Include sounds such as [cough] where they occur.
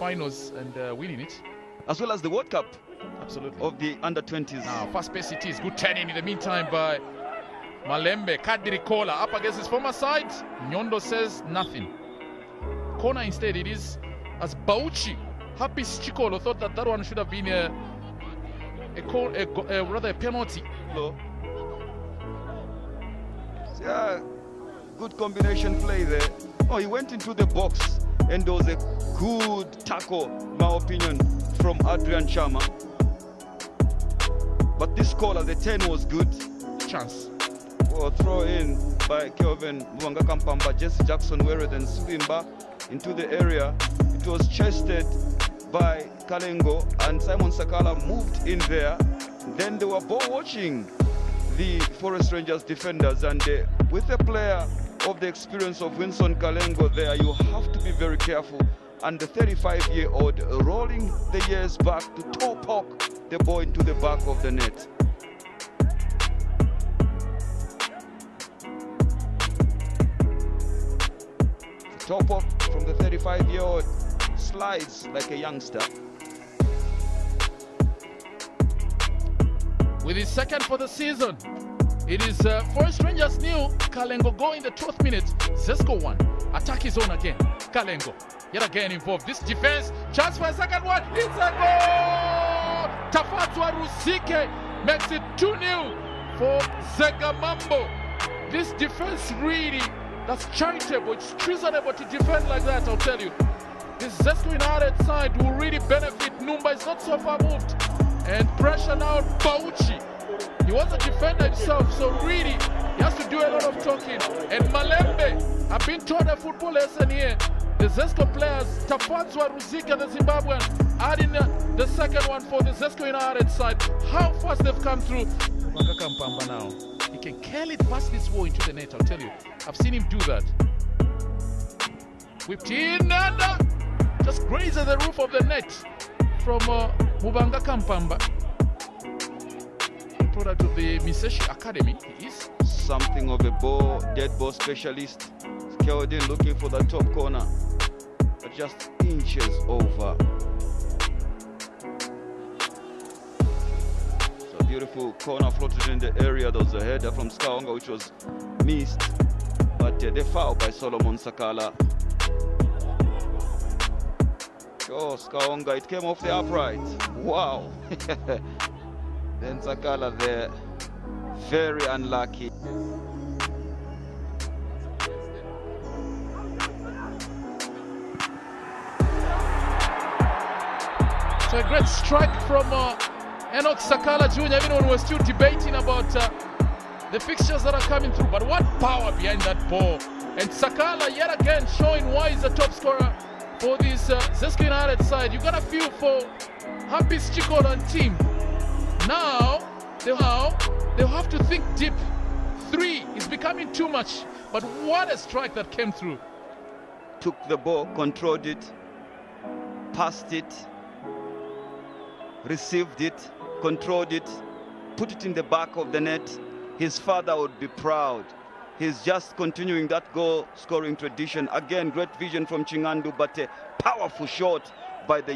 finals and uh, winning it. as well as the World Cup Absolutely. of the under 20s. Now, fast pace it is. Good turning in the meantime by Malembe. Kadri Kola up against his former side. Nyondo says nothing. Corner instead, it is as Bauchi. Happy Chikolo thought that that one should have been a, a, call, a, a rather a penalty. Low. Yeah, good combination play there. Oh, he went into the box and there was a good tackle, my opinion, from Adrian Chama. But this caller, the 10 was good. Chance. Well, throw in by Kelvin Mubanga Kampamba, Jesse Jackson Were then Swimba into the area. It was chested by Kalengo and Simon Sakala moved in there. Then they were ball watching the Forest Rangers defenders and uh, with a player of the experience of Winston Kalengo there, you have to be very careful. And the 35-year-old rolling the years back to toe poke the ball into the back of the net. top up from the 35 year old slides like a youngster. With his second for the season, it is uh, Rangers new. Kalengo go in the 12th minute. Zesco one. Attack his own again. Kalengo yet again involved. This defense, chance for a second one. It's a goal! Tafadzwa Rusike makes it 2 0 for Zegamambo. This defense really, that's charitable. It's treasonable to defend like that, I'll tell you. This Zesco United side will really benefit. Numba is not so far moved. And pressure now, Bauchi. He was a defender himself, so really he has to do a lot of talking. And Malembe, I've been taught a football lesson here. The Zesco players, Tafadzwa Rusike, the Zimbabwean, adding uh, the second one for the Zesco United side. How fast they've come through. Kampamba now. He can carry it past this wall into the net, I'll tell you. I've seen him do that. Whipped in and just grazed at the roof of the net from uh, Mubanga Kampamba. Product of the Miseshi Academy. He is Something of a ball, dead ball specialist. Skeldin looking for the top corner, but just inches over. So beautiful corner floated in the area. There was a header from Skaonga which was missed, but uh, the foul by Solomon Sakala. Oh, Skaonga, it came off the upright. Wow. [laughs] then Sakala there, very unlucky. So a great strike from uh, Enoch Sakala Jr. When we're still debating about uh, the fixtures that are coming through, but what power behind that ball! And Sakala yet again showing why he's the top scorer for this uh, Zesco United side. You got to feel for Happy Chikola and team. Now they now they'll have to think deep. Three is becoming too much, but what a strike that came through! took the ball, controlled it, passed it, received it, controlled it, put it in the back of the net. His father would be proud. He's just continuing that goal scoring tradition. Again, great vision from Chingandu, but a powerful shot by the